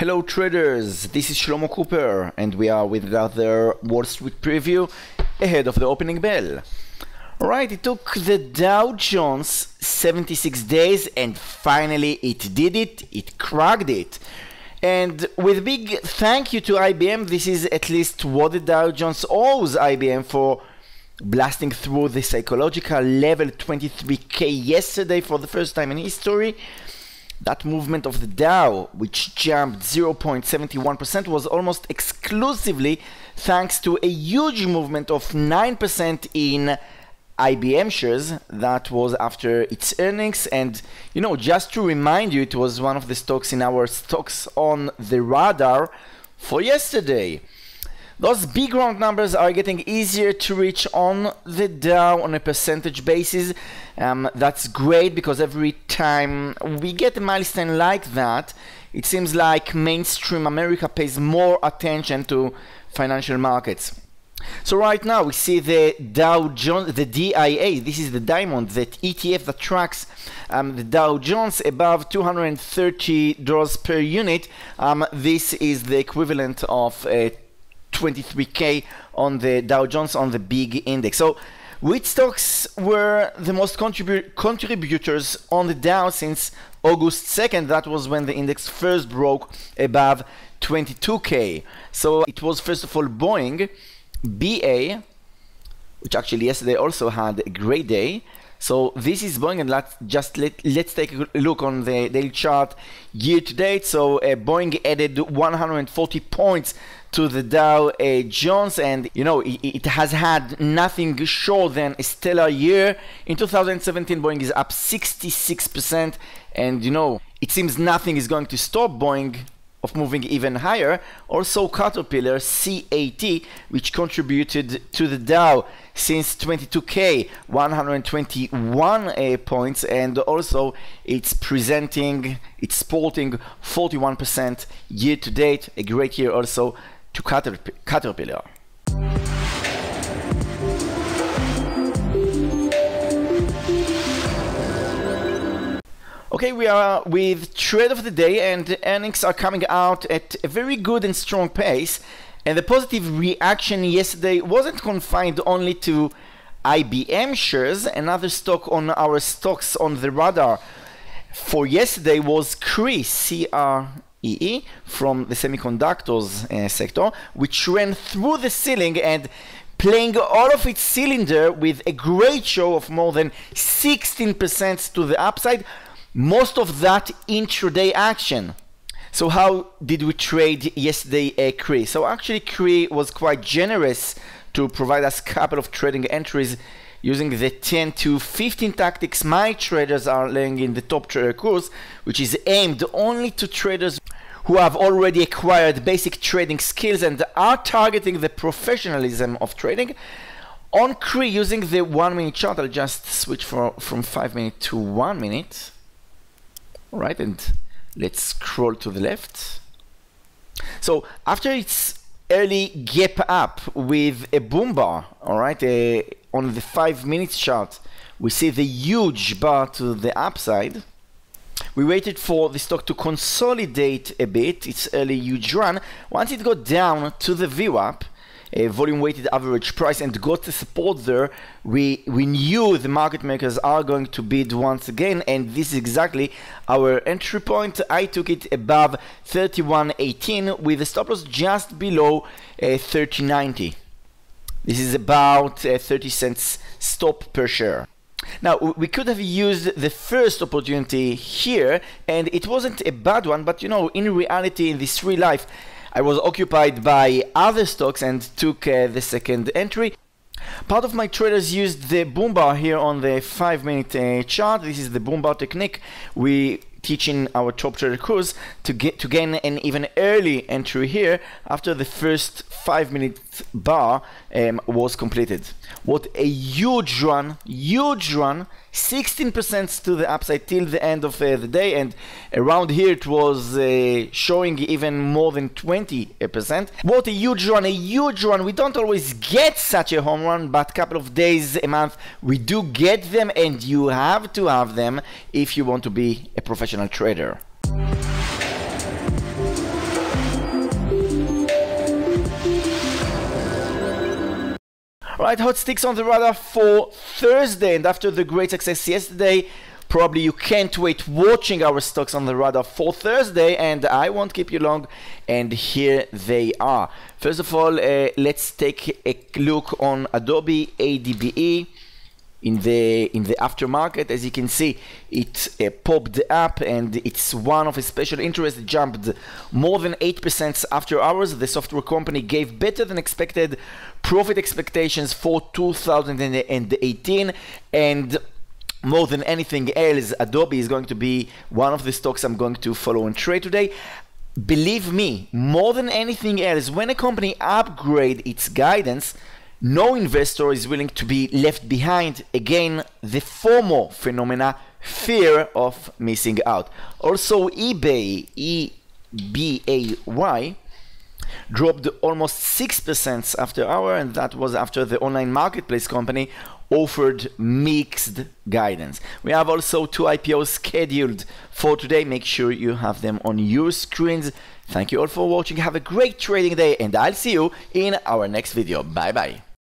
Hello traders, this is Shlomo Cooper and we are with another Wall Street preview ahead of the opening bell. Alright, it took the Dow Jones 76 days and finally it did it, it cracked it. And with big thank you to IBM, this is at least what the Dow Jones owes IBM for blasting through the psychological level 23k yesterday for the first time in history that movement of the Dow, which jumped 0.71%, was almost exclusively thanks to a huge movement of 9% in IBM shares. That was after its earnings. And, you know, just to remind you, it was one of the stocks in our stocks on the radar for yesterday. Those big round numbers are getting easier to reach on the Dow on a percentage basis. Um, that's great because every time we get a milestone like that, it seems like mainstream America pays more attention to financial markets. So right now we see the Dow Jones, the DIA, this is the diamond, that ETF that tracks um, the Dow Jones above $230 per unit. Um, this is the equivalent of a 23k on the Dow Jones on the big index. So which stocks were the most contribu contributors on the Dow since August 2nd? That was when the index first broke above 22k. So it was first of all Boeing, BA, which actually yesterday also had a great day. So this is Boeing, and let's just let, let's take a look on the daily chart year to date. So uh, Boeing added 140 points to the Dow uh, Jones, and you know it, it, has had nothing short than a stellar year. In 2017, Boeing is up 66%, and you know it seems nothing is going to stop Boeing of moving even higher. Also Caterpillar CAT, which contributed to the Dow since 22k, 121 uh, points, and also it's presenting, it's sporting 41% year to date, a great year also to Caterp Caterpillar. Okay, we are with trade of the day, and earnings are coming out at a very good and strong pace. And the positive reaction yesterday wasn't confined only to IBM shares. Another stock on our stocks on the radar for yesterday was Cree, C-R-E-E, from the semiconductors uh, sector, which ran through the ceiling and playing all of its cylinder with a great show of more than 16% to the upside most of that intraday action. So how did we trade yesterday uh, at Cree? So actually Cree was quite generous to provide us a couple of trading entries using the 10 to 15 tactics my traders are laying in the top trader uh, course, which is aimed only to traders who have already acquired basic trading skills and are targeting the professionalism of trading. On Cree, using the one minute chart, I'll just switch for, from five minute to one minute. All right, and let's scroll to the left. So after its early gap up with a boom bar, all right, uh, on the five minutes chart, we see the huge bar to the upside. We waited for the stock to consolidate a bit, its early huge run. Once it got down to the VWAP, a volume weighted average price and got the support there, we, we knew the market makers are going to bid once again, and this is exactly our entry point. I took it above 31.18 with a stop loss just below uh, 30.90. This is about uh, 30 cents stop per share. Now, we could have used the first opportunity here, and it wasn't a bad one, but you know, in reality, in this real life, I was occupied by other stocks and took uh, the second entry. Part of my traders used the boom bar here on the 5 minute uh, chart. This is the boom bar technique. We teaching our top trader course to get to gain an even early entry here after the first five minute bar um, was completed. What a huge run, huge run, 16% to the upside till the end of uh, the day, and around here it was uh, showing even more than 20%. What a huge run, a huge run. We don't always get such a home run, but couple of days a month we do get them, and you have to have them if you want to be a professional trader. Right, hot sticks on the radar for Thursday, and after the great success yesterday, probably you can't wait watching our stocks on the radar for Thursday, and I won't keep you long. And here they are. First of all, uh, let's take a look on Adobe ADBE in the in the aftermarket. As you can see it uh, popped up and it's one of a special interest jumped more than 8% after hours. The software company gave better than expected profit expectations for 2018 and more than anything else adobe is going to be one of the stocks i'm going to follow and trade today. Believe me more than anything else when a company upgrade its guidance no investor is willing to be left behind. Again, the FOMO phenomena, fear of missing out. Also, eBay, E B A Y, dropped almost 6% after hour, and that was after the online marketplace company offered mixed guidance. We have also two IPOs scheduled for today. Make sure you have them on your screens. Thank you all for watching. Have a great trading day, and I'll see you in our next video. Bye bye.